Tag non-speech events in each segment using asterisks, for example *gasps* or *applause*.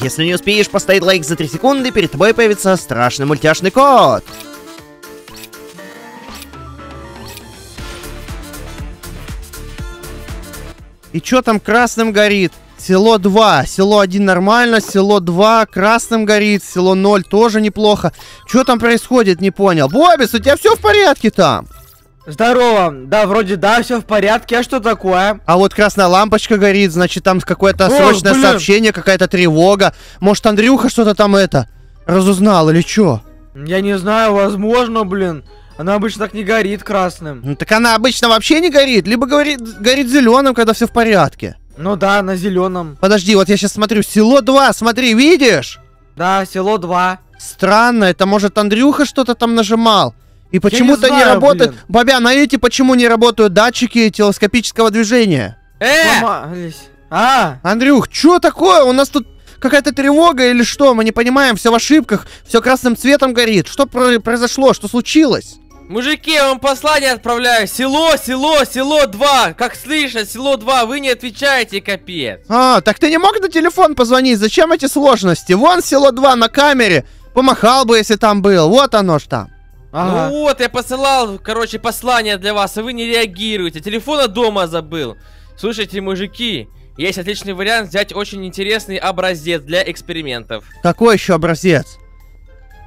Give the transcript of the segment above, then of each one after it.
Если не успеешь поставить лайк за 3 секунды, перед тобой появится страшный мультяшный код. И чё там красным горит? Село 2. Село 1 нормально, село 2 красным горит, село 0 тоже неплохо. Что там происходит, не понял. Бобис, у тебя все в порядке там? Здорово. Да, вроде да, все в порядке. А что такое? А вот красная лампочка горит, значит там какое-то срочное блин. сообщение, какая-то тревога. Может Андрюха что-то там это разузнал или чё? Я не знаю, возможно, блин. Она обычно так не горит красным. Ну так она обычно вообще не горит, либо горит, горит зеленым, когда все в порядке. Ну да, на зеленом. Подожди, вот я сейчас смотрю, село 2, смотри, видишь? Да, село 2. Странно, это может Андрюха что-то там нажимал. И почему-то не, знаю, работает. блин. Бобян, а эти почему не работают датчики телескопического движения? Э! Сломались. А, Андрюх, что такое? У нас тут какая-то тревога или что? Мы не понимаем, все в ошибках, все красным цветом горит. Что про- произошло? Что случилось? Мужики, я вам послание отправляю. Село, село, село 2. Как слышно, село 2, вы не отвечаете, капец. А, так ты не мог на телефон позвонить? Зачем эти сложности? Вон село 2 на камере. Помахал бы, если там был. Вот оно ж там. Ага. Ну вот, я посылал, короче, послание для вас, а вы не реагируете. Телефона дома забыл. Слушайте, мужики, есть отличный вариант взять очень интересный образец для экспериментов. Какой еще образец?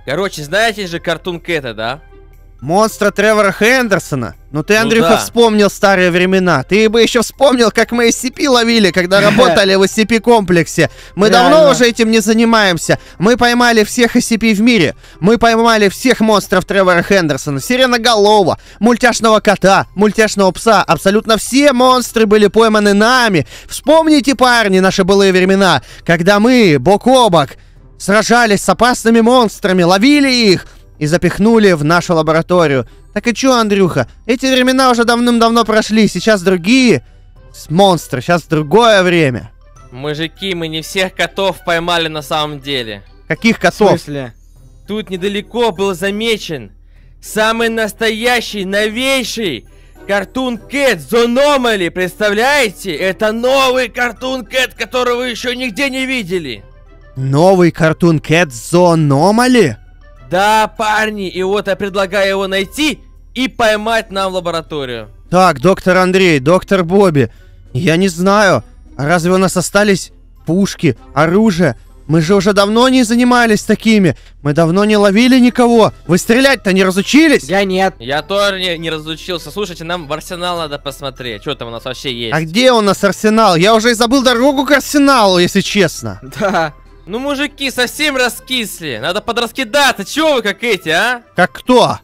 Короче, знаете же картун Кэта, да? Монстра Тревора Хендерсона. Ну ты, Ну Андрюха, да. вспомнил старые времена. Ты бы еще вспомнил, как мы SCP ловили, когда *laughs* работали в SCP-комплексе. Мы давно уже этим не занимаемся. Мы поймали всех SCP в мире. Мы поймали всех монстров Тревора Хендерсона, Сиреноголового, мультяшного кота, мультяшного пса. Абсолютно все монстры были пойманы нами. Вспомните, парни, наши былые времена, когда мы, бок о бок, сражались с опасными монстрами, ловили их и запихнули в нашу лабораторию. Так и чё, Андрюха, эти времена уже давным-давно прошли, сейчас другие с- монстры, сейчас другое время. Мужики, мы не всех котов поймали на самом деле. Каких В котов? смысле? Тут недалеко был замечен самый настоящий, новейший Картун Кэт Зономали, представляете? Это новый Картун Кэт, которого вы еще нигде не видели. Новый картун Кэт Зономали? Да, парни, и вот я предлагаю его найти и поймать нам в лабораторию. Так, доктор Андрей, доктор Бобби, я не знаю, разве у нас остались пушки, оружие? Мы же уже давно не занимались такими. Мы давно не ловили никого. Вы стрелять-то не разучились? Я нет. Я тоже не, не разучился. Слушайте, нам в арсенал надо посмотреть. Что там у нас вообще есть? А где у нас арсенал? Я уже и забыл дорогу к арсеналу, если честно. *laughs* Да. Ну, мужики, совсем раскисли. Надо подраскидаться. Чего вы как эти, а? Как кто?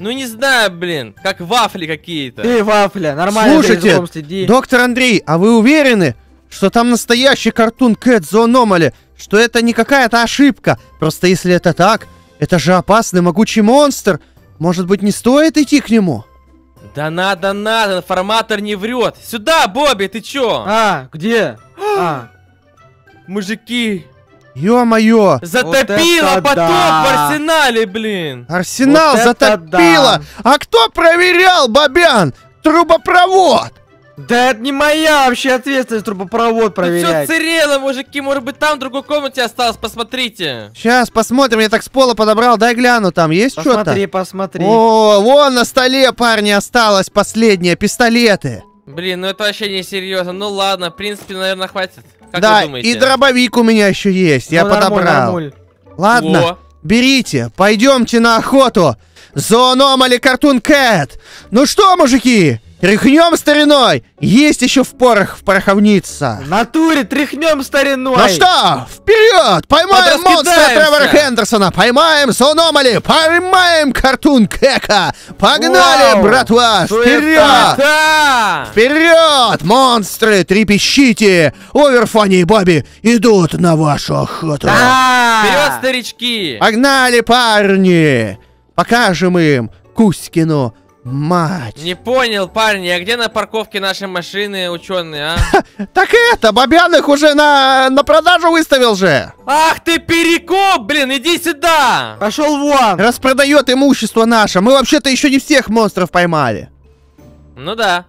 Ну, не знаю, блин. Как вафли какие-то. Ты, Вафля, нормально Слушайте, следи. Доктор Андрей, а вы уверены, что там настоящий картун Кэт Зоономали? Что это не какая-то ошибка? Просто если это так, это же опасный могучий монстр. Может быть, не стоит идти к нему? Да надо, надо, информатор не врет. Сюда, Бобби, ты чё? А, где? А, *gasps* Мужики, Ё-моё! затопило это потоп да. в арсенале, блин. Арсенал Вот затопило! А кто проверял, Бобян? Трубопровод! да это не моя вообще ответственность трубопровод проверять. царело, мужики, может быть там в другой комнате осталось, посмотрите. Сейчас посмотрим, я так с пола подобрал, дай гляну, там есть что-то? Посмотри, посмотри. О, вон на столе, парни, осталось последнее, пистолеты. Блин, ну это вообще не серьезно. Ну ладно, в принципе, наверное, хватит. Как да, и дробовик у меня еще есть, я Ну, нормуль, подобрал. нормуль. Ладно, Во. берите, пойдемте на охоту. Зоономали Картун Кэт. Ну что, мужики, тряхнем стариной. Есть еще в порох в пороховница. В натуре тряхнем стариной. Ну что, вперед! Поймаем монстра. Тревора Хендерсона! Поймаем Зоономали! Поймаем Картун Кэка! Погнали, Вау! братва! Вперед! Вперед! Монстры, трепещите! Оверфани и Бобби идут на вашу охоту! Да. Вперед, старички! Погнали, парни! Покажем им Кузькину мать! Не понял, парни, а где на парковке нашей машины ученые, а? Так это, Бобян их уже на, на продажу выставил же! Ах ты перекоп, блин, иди сюда! Пошел вон. Распродает имущество наше! Мы вообще-то еще не всех монстров поймали! Ну да.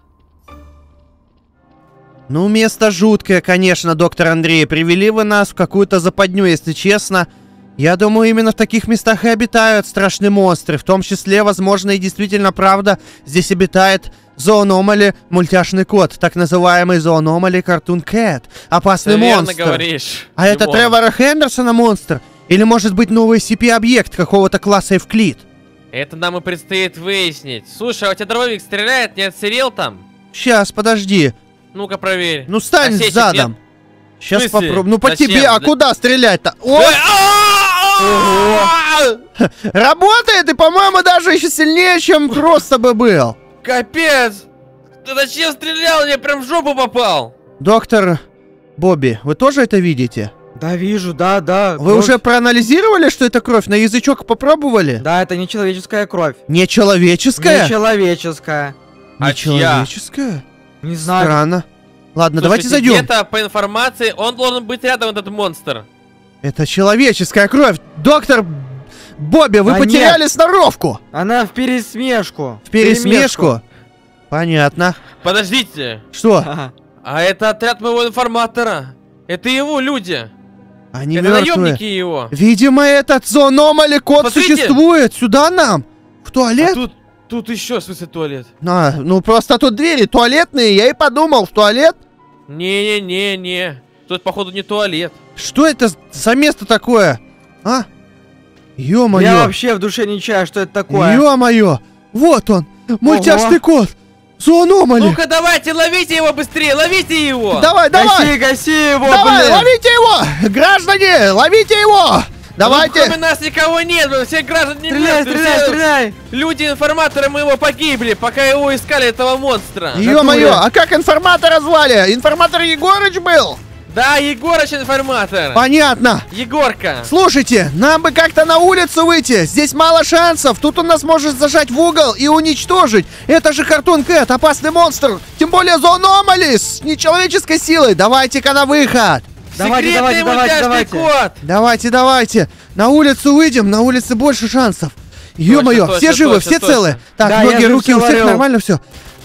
Ну, место жуткое, конечно, доктор Андрей. Привели вы нас в какую-то западню, если честно. Я думаю, именно в таких местах и обитают страшные монстры. В том числе, возможно, и действительно правда, здесь обитает зоономали мультяшный кот, так называемый зоономали Картун Кэт. Опасный Ты верно монстр. говоришь. А это. Тревора Хендерсона монстр? Или может быть новый CP-объект какого-то класса Эвклид? Это нам и предстоит выяснить. Слушай, а у тебя дробовик стреляет? Не отсырел там? Сейчас, подожди. Ну-ка проверь. Ну стань Осечек задом. Сейчас попробуем. Ну по Зачем? тебе, а Да- куда стрелять-то? О, Работает и, по-моему, даже еще сильнее, чем просто бы был. Капец! Ты зачем стрелял? Я прям в жопу попал! Доктор Бобби, вы тоже это видите? Да, вижу, да, да. Вы кровь. уже проанализировали, что это кровь? На язычок попробовали? Да, это не человеческая кровь. Нечеловеческая? Не человеческая. А? Нечеловеческая? Не знаю. Странно. Ладно, давайте Слушайте, зайдем. Где-то, по информации, он должен быть рядом, этот монстр. Это человеческая кровь. Доктор Бобби, вы А потеряли сноровку. Она в пересмешку. В пересмешку. Понятно. Подождите. Что? Ага. А это отряд моего информатора. Это его люди. Они это мертвые. наемники его. Видимо, этот зоономали код Смотрите. существует. Сюда нам? В А туалет? тут, тут еще, в смысле, туалет. А, ну просто тут двери туалетные. Я и подумал, в туалет. Не-не-не-не. Тут, походу, не туалет. Что это за место такое? А? Я Ё-моё. вообще в душе не чаю, что это такое. Ё-моё. Вот он. Мультяшный кот. Зоономали. Ну-ка, давайте, ловите его быстрее, ловите его! Давай, давай. Гаси, гаси его, Давай, блин. ловите его! Граждане, ловите его! Ну, Давайте! кроме нас никого нет, все граждане Стреляй, мертвы, стреляй, все стреляй. Люди-информаторы моего погибли, пока его искали, этого монстра. Ё-моё, а как информатора звали? Информатор Егорыч был? Да, Егорыч информатор. Понятно. Егорка. Слушайте, нам бы как-то на улицу выйти. Здесь мало шансов. Тут он нас может зажать в угол и уничтожить. Это же Картун Кэт, опасный монстр. Тем более зоономали с нечеловеческой силой. Давайте-ка на выход. Давайте, Секретный давайте, давайте, мультяшный давайте. Давайте, давайте. На улицу выйдем, на улице больше шансов. Ё-моё, точно, все живы, точно, все точно. целы. Так, Да, ноги, руки, у всех нормально все.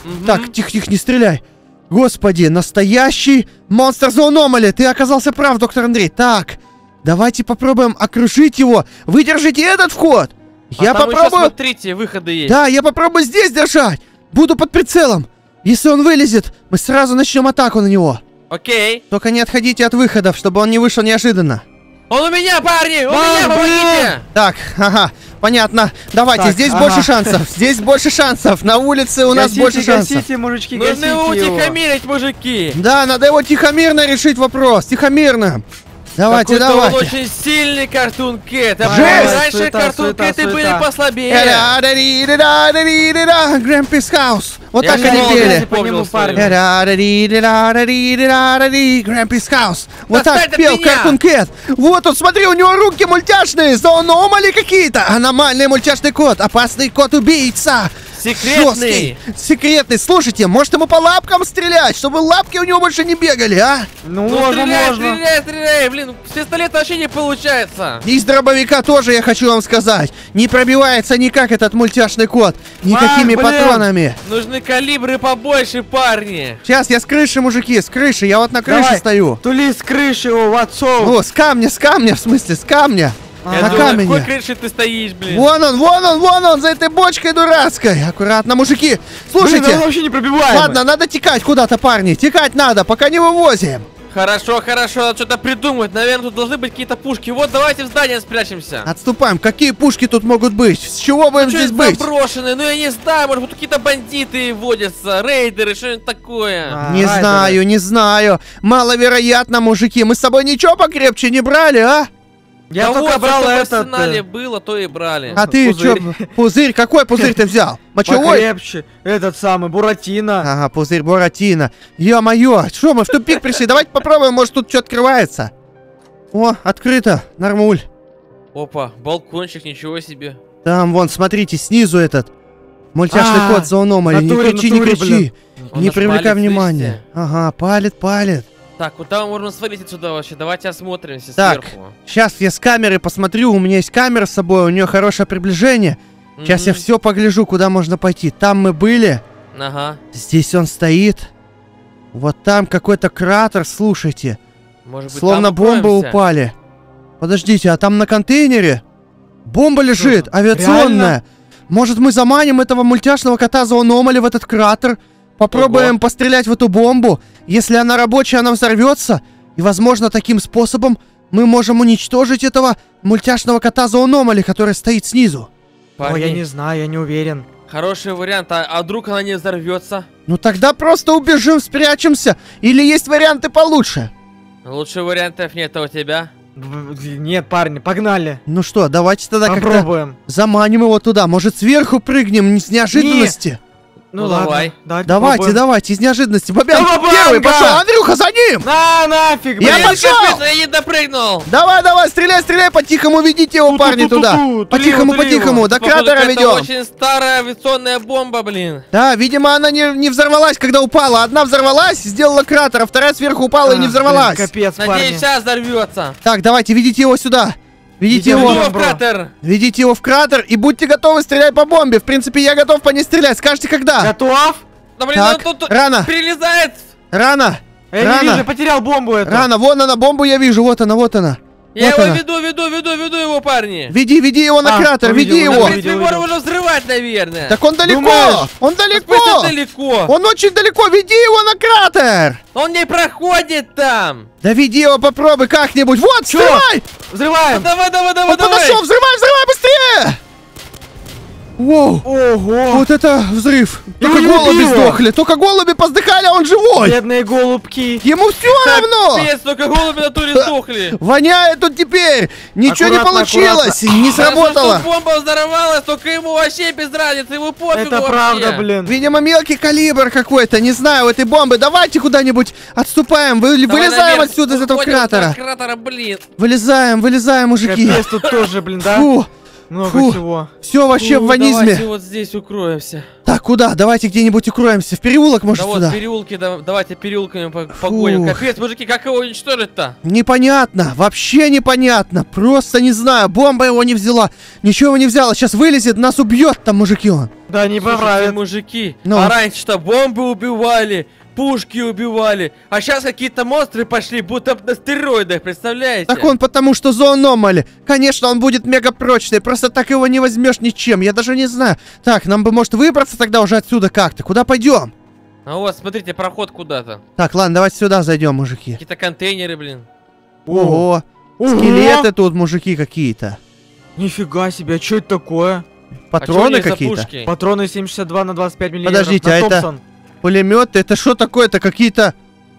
Мгм. Так, тихо-тихо, не стреляй. Господи, настоящий монстр зоономали. Ты оказался прав, доктор Андрей. Так, давайте попробуем окружить его. Вы держите этот вход. А Я еще, попробую... смотрите, выходы есть. Да, я попробую здесь держать. Буду под прицелом. Если он вылезет, мы сразу начнем атаку на него. Окей. Только не отходите от выходов, чтобы он не вышел неожиданно. Он у меня, парни! У меня, помогите! Так, ага, понятно. Давайте, Так, здесь ага. больше шансов. Здесь больше шансов. На улице у нас Гасите, больше шансов. Гасите, мужички, Нужно гасите его его. утихомирить, мужики! Да, надо его тихомирно решить вопрос. Тихомирно. Давайте, Какой-то он давайте. очень сильный картун Кэт. А Жесть! раньше Суета, картун суета, Кэты были суета. послабее. Эра-да-ди-да-да-ди-да-да, Грэмпис Хаус. Вот Я так они пели. По нему, парни. Грэмпис Хаус. Вот так пел! Картун Кэт. Вот он, смотри, у него руки мультяшные, зоономали какие-то. Аномальный мультяшный кот, опасный кот-убийца. Секретный. Жёсткий, секретный. Слушайте, может ему по лапкам стрелять, чтобы лапки у него больше не бегали, а? Ну, Ну можно, стреляй, можно. стреляй, стреляй, блин, с пистолета вообще не получается. Из дробовика тоже, я хочу вам сказать. Не пробивается никак этот мультяшный кот. Никакими Ах, блин. патронами. Нужны калибры побольше, парни. Сейчас я с крыши, мужики, с крыши. Я вот на крыше Давай. стою. Тули с крыши его в отцов. О, с камня, с камня, в смысле, с камня. Я на думаю, на камне. какой крыше ты стоишь, блин? Вон он, вон он, вон он, за этой бочкой дурацкой. Аккуратно, мужики. Блин, Слушайте, вообще не пробиваемый. ладно, надо текать куда-то, парни. Текать надо, пока не вывозим. Хорошо, хорошо, надо что-то придумать. Наверное, тут должны быть какие-то пушки. Вот, давайте в здание спрячемся. Отступаем. Какие пушки тут могут быть? С чего будем Что здесь быть? заброшенные? Ну я не знаю, может тут какие-то бандиты водятся, рейдеры, что-нибудь такое. А, Не райдеры. знаю, не знаю. Маловероятно, мужики. Мы с собой ничего покрепче не брали, а? Я Да только вот, брал этот... арсенале э, было, то и брали. А ты пузырь. чё? *laughs* Пузырь? Какой пузырь ты взял? *laughs* Мочевой? Покрепче. Этот самый, Буратино. Ага, пузырь Буратино. Ё-моё, что мы в тупик пришли? Давайте попробуем, может тут что открывается. О, открыто, нормуль. Опа, балкончик, ничего себе. Там, вон, смотрите, снизу этот. Мультяшный А, кот зоономали. Не натуре, кричи, не кричи. Не привлекай внимания. Ага, палит, палит. Так, куда мы можем свалить отсюда вообще? Давайте осмотримся Так. сверху. Сейчас я с камеры посмотрю, у меня есть камера с собой, у нее хорошее приближение. Сейчас я Мгм. все погляжу, куда можно пойти. Там мы были, Ага. здесь он стоит. Вот там какой-то кратер, слушайте. Может быть, Словно бомбы упали. Подождите, а там на контейнере бомба лежит, там? авиационная. Может, мы заманим этого мультяшного кота Зоономали в этот кратер? Попробуем пострелять в эту бомбу. Если она рабочая, она взорвется. И, возможно, таким способом мы можем уничтожить этого мультяшного кота Зоономали, который стоит снизу. Ой, Парни, я не знаю, я не уверен. Хороший вариант, а, а вдруг она не взорвется? Ну тогда просто убежим, спрячемся. Или есть варианты получше? Лучше вариантов нет, а у тебя? Нет, парни, погнали. Ну что, давайте тогда как-то Попробуем. заманим его туда. Может, сверху прыгнем не с неожиданности? Ну, Ну, ладно, давай. давайте Давайте, попробуем. давайте, из неожиданности. Бобян, Давай, первый пошел. Андрюха, за ним! На, нафиг, Я пошел! я не допрыгнул! Давай, давай, стреляй, стреляй, по-тихому ведите его, парни, туда. По-тихому, по-тихому, до кратера это ведем. очень старая авиационная бомба, блин. Да, видимо, она не, не взорвалась, когда упала. Одна взорвалась, сделала кратер, а вторая сверху упала и не А, взорвалась. блин, Капец, Надеюсь, парни. сейчас взорвется. Так, давайте, ведите его сюда. Ведите его. Что, бро. кратер? ведите его в кратер и будьте готовы стрелять по бомбе. В принципе, я готов по ней стрелять. Скажите, когда? Готов? Да блин, Так, он тут рано. перелезает. Рано. Я Рано. не вижу, я потерял бомбу эту. Рано, вон она, бомбу я вижу, вот она, вот она. Я Вот его она. веду, веду, веду, веду его, парни. Веди, веди его на А, кратер, увидел, веди Да, увидел, его. в принципе, видел, можем видел. уже взрывать, наверное. Так он далеко, Думаешь? он далеко. далеко. Он очень далеко, веди его на кратер. Он не проходит там. Да веди его, попробуй как-нибудь. Вот, Чё? взрывай! Взрываем. Давай, давай, давай, Он давай. подошел, взрывай, взрывай быстрее! Воу, Ого. вот это взрыв. Только не голуби убил. сдохли, только голуби поздыхали, а он живой. Бедные голубки. Ему все равно. Капец, только голуби на туре сдохли. Воняет тут теперь. Ничего не Аккуратно, получилось, не Хорошо, сработало. что бомба взорвалась, только ему вообще без разницы, ему пофигу Это вообще. правда, блин. Видимо, мелкий калибр какой-то, не знаю, у этой бомбы. Давайте куда-нибудь отступаем, вы- Давай вылезаем наверх, отсюда из этого кратера. кратера, блин. Вылезаем, вылезаем, мужики. Капец, тут тоже, блин, да? Фу, Много фу. всего. все вообще в Ну, ванизме. Давайте вот здесь укроемся. Так, куда? Давайте где-нибудь укроемся. В переулок, может, Да вот сюда? переулки, да- давайте переулками по- погоним. Капец, мужики, как его уничтожить-то? Непонятно, вообще непонятно. Просто не знаю, бомба его не взяла. Ничего его не взяла. Сейчас вылезет, нас убьет там, мужики он. Да, не Слушайте, поправит. мужики, Ну. а раньше-то бомбы убивали, пушки убивали, а сейчас какие-то монстры пошли, будто на стероидах, представляете? Так он потому что зоономали. Конечно, он будет мега прочный. Просто так его не возьмешь ничем. Я даже не знаю. Так, нам бы, может, выбраться тогда уже отсюда как-то. Куда пойдем? А вот, смотрите, проход куда-то. Так, ладно, давайте сюда зайдем, мужики. Какие-то контейнеры, блин. Ого. Ого. Скелеты тут, мужики, какие-то. Нифига себе, а что это такое? а Патроны за какие-то. Патроны 7,62 на 25 миллиметров. Подождите, на а это- Томпсон. Пулеметы, это что? Какие-то Это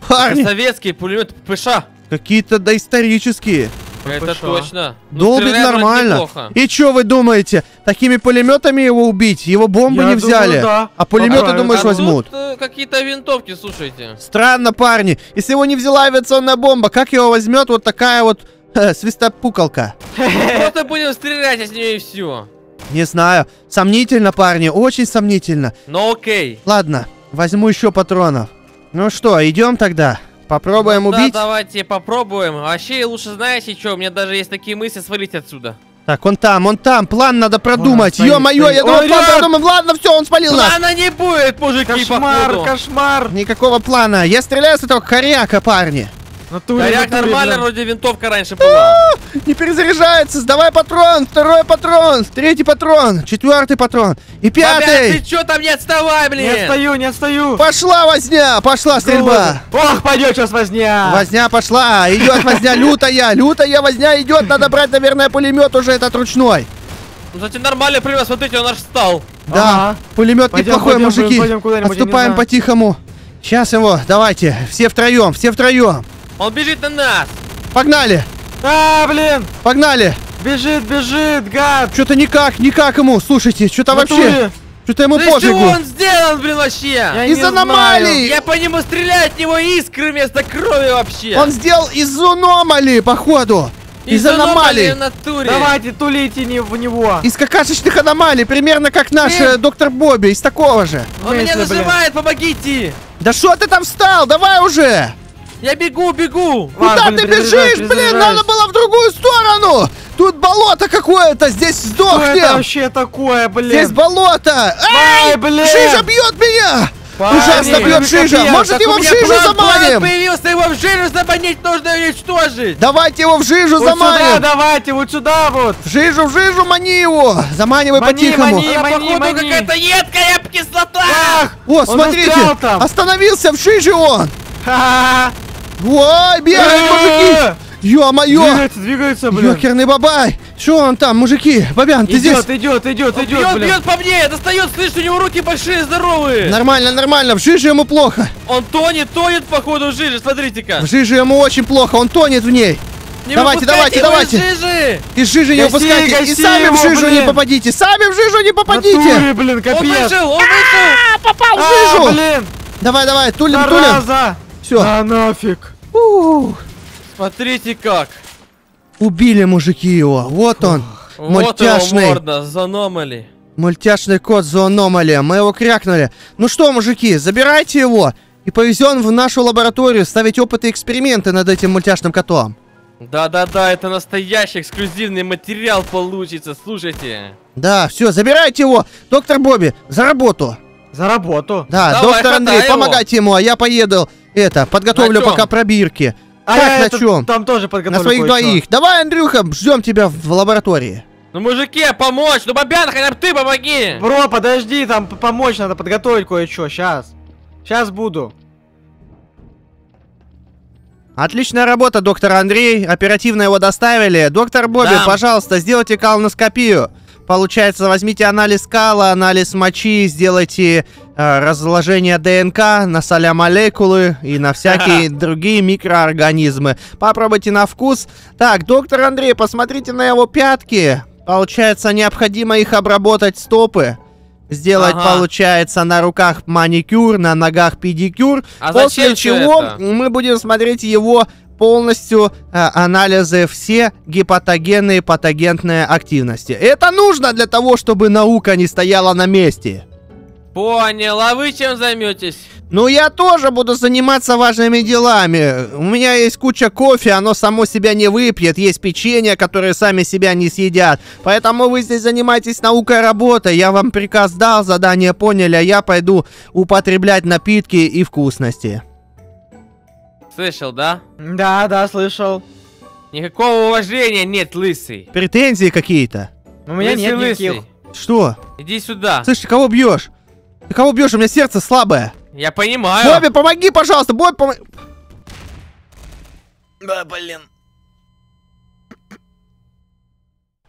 парни. советский пулемет ПШ. Какие-то доисторические. Это ПШ. точно. Ну, Долбит вроде нормально. И что вы думаете? Такими пулеметами его убить? Его бомбы Я не думаю, взяли. да. А пулеметы, Поправят. думаешь, А возьмут? тут, э, какие-то винтовки, слушайте. Странно, парни. Если его не взяла авиационная бомба, как его возьмет вот такая вот э, свистопукалка? Просто будем стрелять из нее и все. Не знаю. Сомнительно, парни, очень сомнительно. Ну окей. Ладно, возьму еще патронов. Ну что, идем тогда? Попробуем Ну да, убить? давайте попробуем. Вообще, лучше знаете что, у меня даже есть такие мысли свалить отсюда. Так, он там, он там. План надо продумать. Ё-моё, я думал, план ребят! продумаем. Ладно, все, он спалил нас. Плана не будет, мужики, Кошмар, походу. кошмар. Никакого плана. Я стреляю с этого хоряка, парни. Натуре, Коряк натуре, нормально, блин. вроде винтовка раньше была. Не перезаряжается. Сдавай патрон. Второй патрон. Третий патрон. Четвертый патрон. И пятый. ты чё там не отставай, блин? Не отстаю, не отстаю. Пошла возня. Пошла стрельба. Ох, пойдет сейчас возня. Возня пошла. Идет возня *laughs* лютая. Лютая возня идет. Надо брать, наверное, пулемет уже этот ручной. Ну, кстати, нормально, пример, смотрите, он аж встал. Да, Ага. пулемет Пойдем, неплохой, пойдем, мужики. пойдем не Отступаем по-тихому. Сейчас его, давайте, все втроем, все втроем. Он бежит на нас. Погнали, А, блин. погнали. Бежит, бежит, гад. Что-то никак, никак ему. Слушайте, что-то вообще, Натуре. что-то ему Да из чего пофигу. он сделан, блин, вообще? Из не аномалий. Я по нему стреляю, от него искры вместо крови вообще. Он сделал из аномалии, походу. Из, аномалий. в натуре. Давайте, тулите не в него. Из какашечных аномалий, примерно как наш Э. доктор Бобби, из такого же. Он меня Мысли, блин. нажимает, помогите. Да что ты там встал? Давай уже! Я бегу, бегу. Куда Ладно, ты блин, бежишь, блин? Надо было в другую сторону! Тут болото какое-то, здесь Что это сдохнем! вообще такое, блин? Здесь болото! Ай, Ай, блин! Жижа бьет меня! Ужасно Парни, бьет Жижа! капец, Может Так его в жижу план, план заманим? появился, его в жижу заманить нужно уничтожить! Давайте его в жижу Вот сюда заманим! давайте, вот сюда вот. В жижу, в жижу, мани его! Заманивай Мани, по-тихому! мани. Мани, походу мани. какая-то едкая кислота! Ах, О, смотрите! Остановился в жиже он! ха-ха. Ой, бегает, мужики! Ё-моё! Двигается, двигается, блин. Ёкерный бабай! Что он там, мужики? Бабян, ты здесь? Идет, идет, идет, Он идет, бьет, блин. бьет по мне, достает, слышь, у него руки большие, здоровые! Нормально, нормально, в жиже ему плохо. Он тонет, тонет, походу, в жиже, смотрите-ка! В жиже ему очень плохо, он тонет в ней. Не Давайте, давайте, давайте. из жижи! Из жижи не Гаси, выпускайте. И гаси сами в его, жижу не блин. попадите. Сами в жижу не попадите. Натуре, блин, Он капец. вышел, он вышел! Попал в А, жижу. блин, Давай, давай, тулим, тулим. зараза. Все. А нафиг. Смотрите как! Убили мужики его. Вот он. Вот его Мультяшный. морда, заномали. Мультяшный кот зоономали. Мы его крякнули. Ну что, мужики, забирайте его. И повезем в нашу лабораторию ставить опыты и эксперименты над этим мультяшным котом. Да-да-да, это настоящий эксклюзивный материал получится, слушайте. Да, все, забирайте его. Доктор Бобби, за работу. За работу. Да, Давай, доктор Андрей, хватай его. помогайте ему, а я поеду, это, подготовлю пока пробирки. А Так, я на это чём? Там тоже подготовлю На своих двоих. Давай, Андрюха, ждем тебя в лаборатории. Ну, мужики, помочь! Ну, Бобян, хотя бы ты помоги! Бро, подожди, там помочь надо подготовить кое-что. Сейчас. Сейчас буду. Отличная работа, доктор Андрей. Оперативно его доставили. Доктор Бобби, Да. пожалуйста, сделайте колоноскопию. Получается, возьмите анализ кала, анализ мочи, сделайте разложение ДНК на соля-молекулы и на всякие *laughs* другие микроорганизмы. Попробуйте на вкус. Так, доктор Андрей, посмотрите на его пятки. Получается, необходимо их обработать стопы. Сделать, Ага. получается, на руках маникюр, на ногах педикюр. А После чего это? мы будем смотреть его полностью э, анализы все гепатогенные патогенные активности. Это нужно для того, чтобы наука не стояла на месте. Понял, а вы чем займетесь? Ну, я тоже буду заниматься важными делами. У меня есть куча кофе, оно само себя не выпьет. Есть печенье, которые сами себя не съедят. Поэтому вы здесь занимаетесь наукой работой. Я вам приказ дал, задание поняли, а я пойду употреблять напитки и вкусности. Слышал, да? Да, да, слышал. Никакого уважения нет, лысый. Претензии какие-то? У меня лысый, нет лысый. никаких. Что? Иди сюда. Слышь, ты кого бьешь? Ты кого бьешь? У меня сердце слабое. Я понимаю. Бобби, помоги, пожалуйста! Бобби, помоги! Да, блин.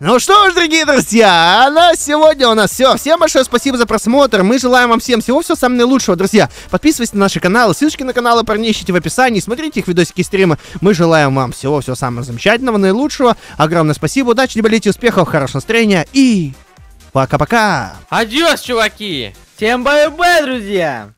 Ну что ж, дорогие друзья, а на сегодня у нас все. Всем большое спасибо за просмотр. Мы желаем вам всем всего всего самого наилучшего, друзья. Подписывайтесь на наши каналы, ссылочки на каналы парней ищите в описании, смотрите их видосики и стримы. Мы желаем вам всего всего самого замечательного, наилучшего. Огромное спасибо, удачи, не болейте, успехов, хорошего настроения и пока-пока. Адьос, чуваки. Всем бай-бай, друзья.